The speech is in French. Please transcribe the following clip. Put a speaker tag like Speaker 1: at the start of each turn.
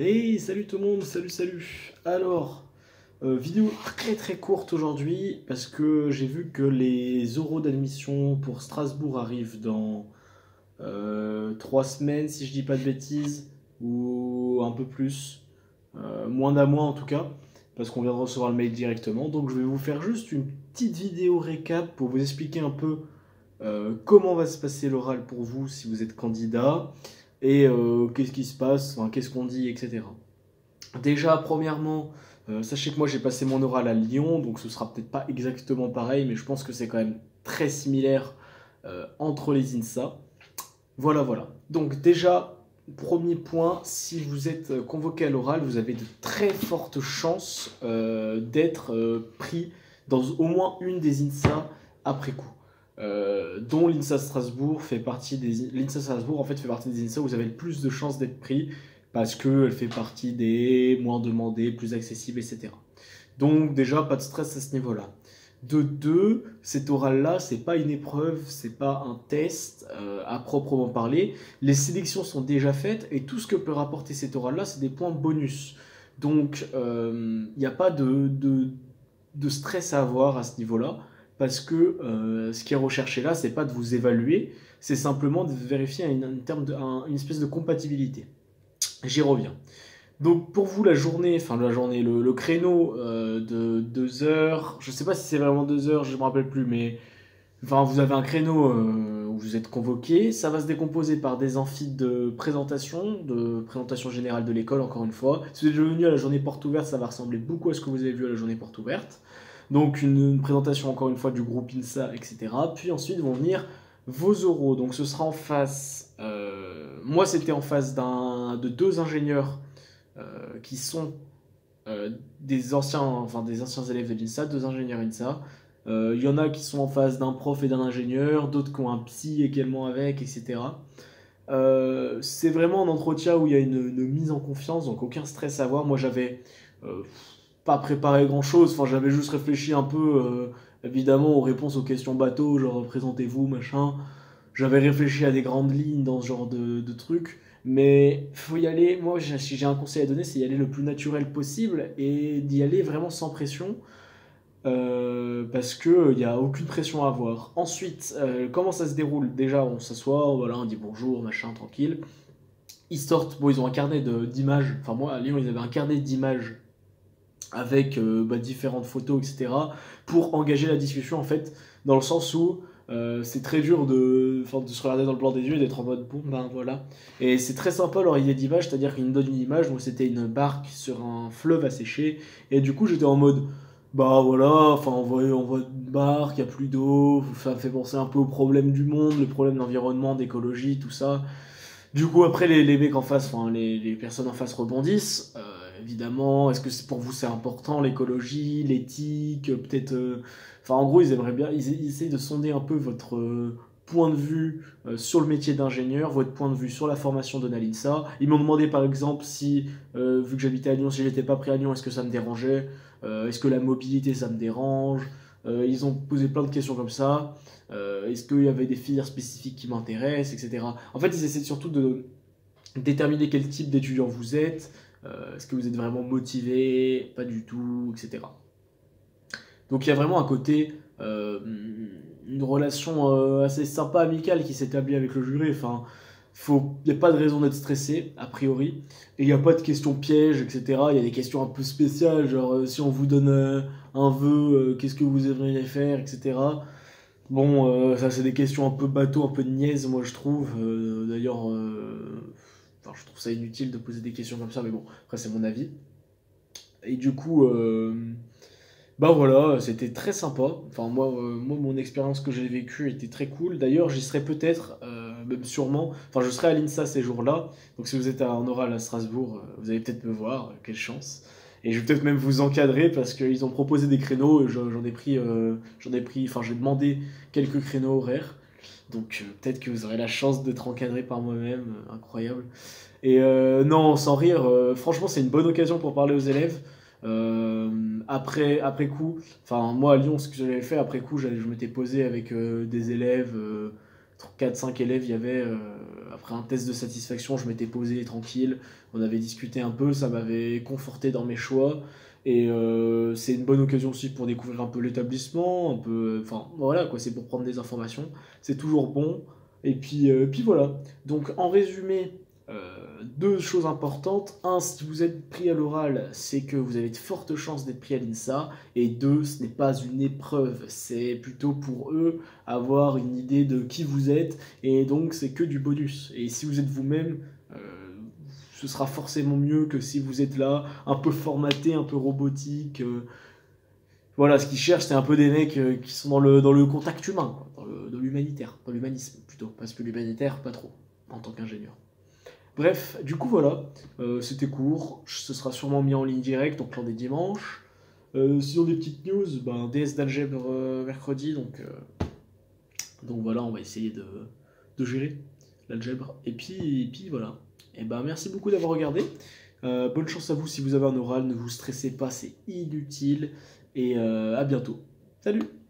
Speaker 1: Hey, salut tout le monde, salut, salut. Alors, euh, vidéo très très courte aujourd'hui parce que j'ai vu que les euros d'admission pour Strasbourg arrivent dans euh, 3 semaines, si je dis pas de bêtises, ou un peu plus, euh, moins d'un mois en tout cas, parce qu'on vient de recevoir le mail directement. Donc je vais vous faire juste une petite vidéo récap pour vous expliquer un peu euh, comment va se passer l'oral pour vous si vous êtes candidat et euh, qu'est-ce qui se passe, qu'est-ce qu'on dit, etc. Déjà, premièrement, euh, sachez que moi j'ai passé mon oral à Lyon, donc ce sera peut-être pas exactement pareil, mais je pense que c'est quand même très similaire euh, entre les INSA. Voilà, voilà. Donc déjà, premier point, si vous êtes convoqué à l'oral, vous avez de très fortes chances d'être pris dans au moins une des INSA après coup. Euh, dont l'INSA Strasbourg fait partie des l'INSA Strasbourg en fait fait partie des INSA où vous avez le plus de chances d'être pris parce qu'elle fait partie des moins demandés, plus accessibles, etc. Donc déjà pas de stress à ce niveau-là. De deux, cet oral-là, c'est pas une épreuve, c'est pas un test euh, à proprement parler. Les sélections sont déjà faites et tout ce que peut rapporter cet oral-là, c'est des points bonus. Donc il n'y a pas de, de, de stress à avoir à ce niveau-là parce que euh, ce qui est recherché là, c'est pas de vous évaluer, c'est simplement de vérifier une, espèce de compatibilité. J'y reviens. Donc pour vous, la journée, enfin la journée, le, créneau euh, de 2 heures, je sais pas si c'est vraiment 2 heures, je me rappelle plus, mais enfin vous avez un créneau euh, où vous êtes convoqué, ça va se décomposer par des amphis de présentation, de présentation générale de l'école, encore une fois. Si vous êtes venu à la journée porte ouverte, ça va ressembler beaucoup à ce que vous avez vu à la journée porte ouverte. Donc une, présentation encore une fois du groupe INSA, etc. Puis ensuite vont venir vos oraux. Donc ce sera en face. Euh, moi c'était en face d'un de deux ingénieurs euh, qui sont euh, des anciens, enfin des anciens élèves de l'INSA, deux ingénieurs INSA. Il y en a qui sont en face d'un prof et d'un ingénieur, d'autres qui ont un psy également avec, etc. C'est vraiment un entretien où il y a une, une, mise en confiance, donc aucun stress à avoir. Moi j'avais pas préparé grand chose. J'avais juste réfléchi un peu, euh, évidemment, aux réponses aux questions bateau, genre présentez-vous, machin. J'avais réfléchi à des grandes lignes dans ce genre de, de trucs. Mais faut y aller. Moi, si j'ai un conseil à donner, c'est y aller le plus naturel possible et d'y aller vraiment sans pression. Euh, parce que il n'y a aucune pression à avoir. Ensuite, euh, comment ça se déroule? Déjà, on s'assoit, voilà, on dit bonjour, machin, tranquille. Ils sortent, bon, ils ont un carnet d'images. Enfin, moi, à Lyon, ils avaient un carnet d'images avec euh, bah, différentes photos, etc., pour engager la discussion, en fait, dans le sens où euh, c'est très dur de, se regarder dans le blanc des yeux et d'être en mode bon, ben voilà. Et c'est très sympa leur idée d'image, c'est-à-dire qu'ils nous donnent une image, donc c'était une barque sur un fleuve asséché, et du coup j'étais en mode bah voilà, enfin on voit, on une barque, il n'y a plus d'eau, ça fait penser un peu aux problèmes du monde, le problème d'environnement, d'écologie, tout ça. Du coup après les, les mecs en face, enfin les, les personnes en face rebondissent. Euh, évidemment, est-ce que c'est pour vous c'est important l'écologie, l'éthique, peut-être. Euh... Enfin, en gros, ils aimeraient bien, ils, ils essayent de sonder un peu votre euh, point de vue euh, sur le métier d'ingénieur, votre point de vue sur la formation de Nalinsa. Ils m'ont demandé par exemple si, vu que j'habitais à Lyon, si j'étais pas pris à Lyon, est-ce que ça me dérangeait, est-ce que la mobilité ça me dérange. ils ont posé plein de questions comme ça. est-ce qu'il y avait des filières spécifiques qui m'intéressent, etc. En fait, ils essaient surtout de déterminer quel type d'étudiant vous êtes, euh, Est-ce que vous êtes vraiment motivé? Pas du tout, etc. Donc il y a vraiment un côté, euh, une relation euh, assez sympa, amicale qui s'établit avec le jury. Enfin, il n'y a pas de raison d'être stressé, a priori. Et il n'y a pas de questions pièges, etc. Il y a des questions un peu spéciales, genre si on vous donne un vœu, qu'est-ce que vous aimeriez faire, etc. Bon, ça c'est des questions un peu bateau, un peu de niaise, moi je trouve. D'ailleurs Je trouve ça inutile de poser des questions comme ça, mais bon, après c'est mon avis. Et du coup, euh, bah voilà, c'était très sympa. Enfin, moi, euh, mon expérience que j'ai vécue était très cool. D'ailleurs, j'y serai peut-être, euh, même sûrement. Enfin, je serai à l'INSA ces jours-là. Donc, si vous êtes en oral à Strasbourg, euh, vous allez peut-être me voir. Quelle chance. Et je vais peut-être même vous encadrer parce qu'ils ont proposé des créneaux. J'en ai pris, j'en ai pris, enfin, j'ai demandé quelques créneaux horaires. Donc euh, peut-être que vous aurez la chance d'être encadré par moi-même, euh, incroyable. Et euh, non, sans rire, franchement c'est une bonne occasion pour parler aux élèves. Après, après coup, enfin moi à Lyon, ce que j'avais fait après coup, je m'étais posé avec des élèves 4-5 élèves, il y avait, après un test de satisfaction, je m'étais posé tranquille, on avait discuté un peu, ça m'avait conforté dans mes choix. Et c'est une bonne occasion aussi pour découvrir un peu l'établissement, un peu, enfin voilà quoi, c'est pour prendre des informations, c'est toujours bon. Et puis, puis voilà. Donc en résumé, deux choses importantes. Un, si vous êtes pris à l'oral, c'est que vous avez de fortes chances d'être pris à l'INSA. Et deux, ce n'est pas une épreuve, c'est plutôt pour eux avoir une idée de qui vous êtes. Et donc, c'est que du bonus. Et si vous êtes vous-même, euh, ce sera forcément mieux que si vous êtes là, un peu formaté, un peu robotique. Euh. voilà, ce qu'ils cherchent, c'est un peu des mecs euh, qui sont dans le contact humain, dans l'humanitaire, dans l'humanisme plutôt, parce que l'humanitaire, pas trop, en tant qu'ingénieur. Bref, du coup voilà, euh, c'était court, ce sera sûrement mis en ligne direct, donc plan des dimanches. Euh, sinon des petites news, ben, DS d'algèbre euh, mercredi, donc, donc voilà, on va essayer de, gérer l'algèbre. Et puis, puis voilà. Et ben merci beaucoup d'avoir regardé. bonne chance à vous si vous avez un oral, ne vous stressez pas, c'est inutile. Et à bientôt. Salut